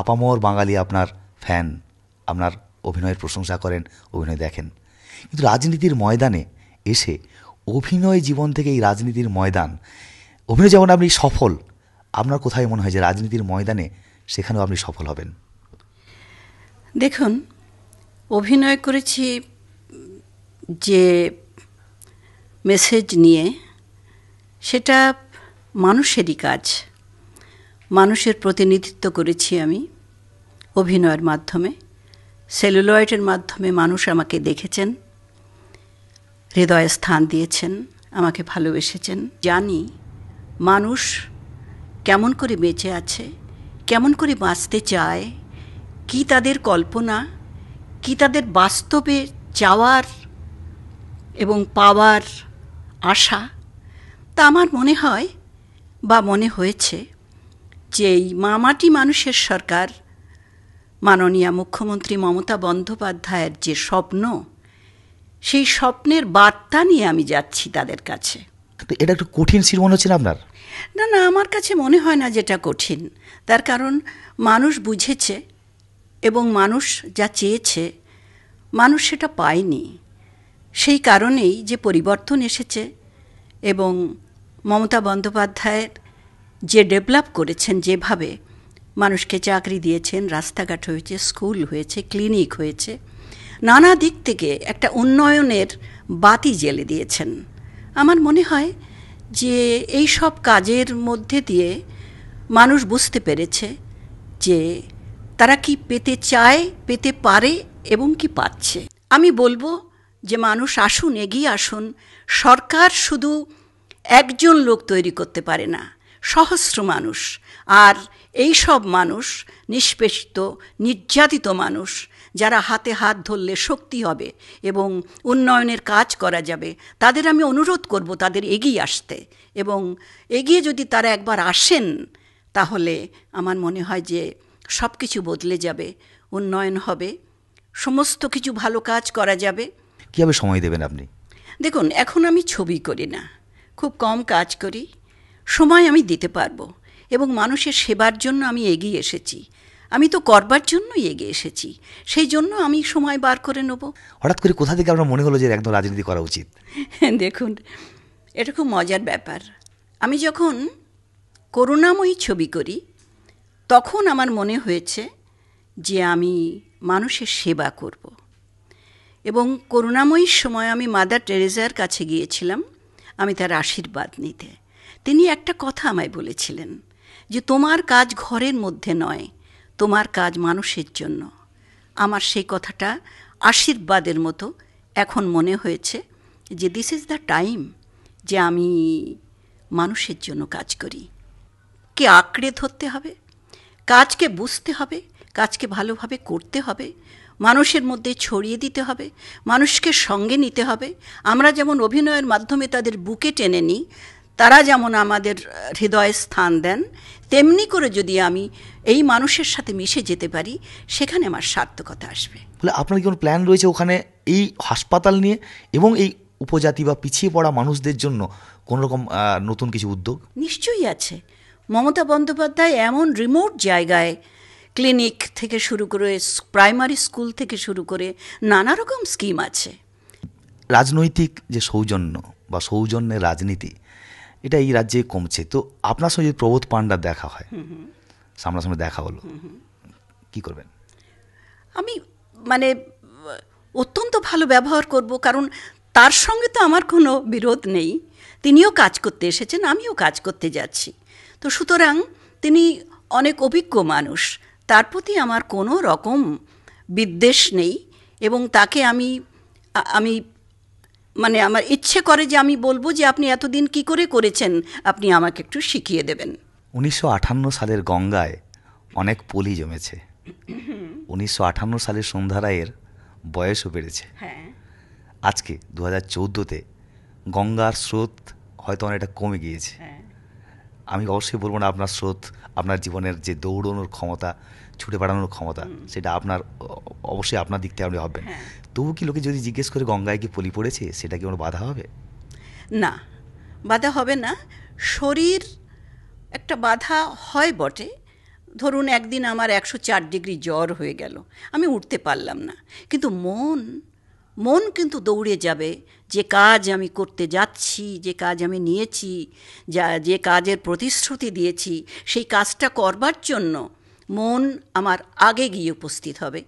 আপামর বাঙালি আপনার ফ্যান, আপনার অভিনয়ের প্রশংসা করেন, অভিনয় দেখেন। কিন্তু রাজনীতির ময়দানে এসে অভিনয় জীবন থেকে এই রাজনীতির ময়দান, অভিনয় যেমন আপনি সফল, আপনার কোথায় মনে হয় যে রাজনীতির ময়দানে সেখানেও আপনি সফল হবেন? দেখুন, অভিনয় করেছি যে মেসেজ নিয়ে, সেটা মানুষেরই কাজ। মানুষের প্রতিনিধিত্ব করেছি আমি অভিনয়ের মাধ্যমে, সেলুলয়েডের মাধ্যমে মানুষ আমাকে দেখেছেন, হৃদয়ে স্থান দিয়েছেন, আমাকে ভালোবেসেছেন। জানি মানুষ কেমন করে বেঁচে আছে, কেমন করে বাঁচতে চায়, কি তাদের কল্পনা, কি তাদের বাস্তবে চাওয়ার এবং পাওয়ার আশা, তা আমার মনে হয় বা মনে হয়েছে। যে এই মামাটি মানুষের সরকার মাননীয় মুখ্যমন্ত্রী মমতা বন্দ্যোপাধ্যায়ের যে স্বপ্ন সেই স্বপ্নের বার্তা নিয়ে আমি যাচ্ছি তাদের কাছে। এটা একটু কঠিন সির মনে হচ্ছে আপনার? না না আমার কাছে মনে হয় না যেটা কঠিন। তার কারণ মানুষ বুঝেছে এবং মানুষ যা চেয়েছে মানুষ সেটা পায়নি। সেই কারণেই যে পরিবর্তন এসেছে এবং মমতা বন্দ্যোপাধ্যায়ের যে ডেভেলপ করেছেন যেভাবে, মানুষকে চাকরি দিয়েছেন, রাস্তাঘাট হয়েছে, স্কুল হয়েছে, ক্লিনিক হয়েছে, নানা দিক থেকে একটা উন্নয়নের বাতি জেলে দিয়েছেন। আমার মনে হয় যে এই সব কাজের মধ্যে দিয়ে মানুষ বুঝতে পেরেছে যে তারা কি পেতে চায়, পেতে পারে এবং কি পাচ্ছে। আমি বলব যে মানুষ আসুন, এগিয়ে আসুন। সরকার শুধু একজন লোক তৈরি করতে পারে না। সহস্র মানুষ। আর এই সব মানুষ নিষ্পেষিত নির্যাতিত মানুষ যারা হাতে হাত ধরলে শক্তি হবে এবং উন্নয়নের কাজ করা যাবে তাদের আমি অনুরোধ করব তাদের এগিয়ে আসতে। এবং এগিয়ে যদি তারা একবার আসেন তাহলে আমার মনে হয় যে সব কিছু বদলে যাবে উন্নয়ন হবে সমস্ত কিছু ভালো কাজ করা যাবে। কীভাবে সময় দেবেন আপনি? দেখুন এখন আমি ছবি করি না। খুব কম কাজ করি। সময় আমি দিতে পারব এবং মানুষের সেবার জন্য আমি এগিয়ে এসেছি। আমি তো করবার জন্যই এগিয়ে এসেছি। সেই জন্য আমি সময় বার করে নেব। হঠাৎ করে কোথা থেকে আপনার মনে হলো যে একদম রাজনীতি করা উচিত? দেখুন এটা খুব মজার ব্যাপার। আমি যখন করুণাময়ী ছবি করি তখন আমার মনে হয়েছে যে আমি মানুষের সেবা করব। এবং করুণাময়ীর সময় আমি মাদার টেরেজার কাছে গিয়েছিলাম। আমি তার আশীর্বাদ নিতে। তিনি একটা কথা আমায় বলেছিলেন যে তোমার কাজ ঘরের মধ্যে নয়, তোমার কাজ মানুষের জন্য। আমার সেই কথাটা আশীর্বাদের মতো এখন মনে হয়েছে যে দিস ইজ দ্য টাইম যে আমি মানুষের জন্য কাজ করি। কে আঁকড়ে ধরতে হবে, কাজকে বুঝতে হবে, কাজকে ভালোভাবে করতে হবে, মানুষের মধ্যে ছড়িয়ে দিতে হবে, মানুষকে সঙ্গে নিতে হবে। আমরা যেমন অভিনয়ের মাধ্যমে তাদের বুকে টেনে নিই তারা যেমন আমাদের হৃদয়ে স্থান দেন তেমনি করে যদি আমি এই মানুষের সাথে মিশে যেতে পারি সেখানে আমার সার্থকতা আসবে। বলে আপনার কি কোনো প্ল্যান রয়েছে ওখানে এই হাসপাতাল নিয়ে এবং এই উপজাতি বা পিছিয়ে পড়া মানুষদের জন্য কোনো রকম নতুন কিছু উদ্যোগ? নিশ্চয়ই আছে। মমতা বন্দ্যোপাধ্যায় এমন রিমোট জায়গায় ক্লিনিক থেকে শুরু করে প্রাইমারি স্কুল থেকে শুরু করে নানা রকম স্কিম আছে। রাজনৈতিক যে সৌজন্য বা সৌজন্যের রাজনীতি এটা এই রাজ্যে কমছে। তো আপনার সঙ্গে যদি প্রবোধ পাণ্ডার দেখা হয় সামনাসামনি দেখা হলো কি করবেন? আমি মানে অত্যন্ত ভালো ব্যবহার করব কারণ তার সঙ্গে তো আমার কোনো বিরোধ নেই। তিনিও কাজ করতে এসেছেন আমিও কাজ করতে যাচ্ছি। তো সুতরাং তিনি অনেক অভিজ্ঞ মানুষ তার প্রতি আমার কোনো রকম বিদ্বেষ নেই এবং তাকে আমি আমি মানে আমার ইচ্ছে করে যে আমি বলব যে আপনি এতদিন কি করে করেছেন আপনি আমাকে একটু শিখিয়ে দেবেন। উনিশশো আঠান্ন সালের গঙ্গায় অনেক পলি জমেছে। উনিশশো আঠান্ন সালের সন্ধ্যা রায়ের বয়সও বেড়েছে। হ্যাঁ। আজকে দু হাজার চৌদ্দোতে গঙ্গার স্রোত হয়তো অনেকটা কমে গিয়েছে। হ্যাঁ। আমি অবশ্যই বলব না আপনার স্রোত আপনার জীবনের যে দৌড়ানোর ক্ষমতা ছুটে বেড়ানোর ক্ষমতা সেটা আপনার অবশ্যই আপনার দিক থেকে আপনি ভাববেন। তবু কি লোকে যদি জিজ্ঞেস করে গঙ্গায় কি পলি পড়েছে সেটা কি কোনো বাধা হবে? না বাধা হবে না। শরীর একটা বাধা হয় বটে। ধরুন একদিন আমার একশো চার ডিগ্রি জ্বর হয়ে গেল আমি উঠতে পারলাম না। কিন্তু মন মন কিন্তু দৌড়ে যাবে। যে কাজ আমি করতে যাচ্ছি, যে কাজ আমি নিয়েছি, যা, যে কাজের প্রতিশ্রুতি দিয়েছি, সেই কাজটা করবার জন্য মন আমার আগে গিয়ে উপস্থিত হবে।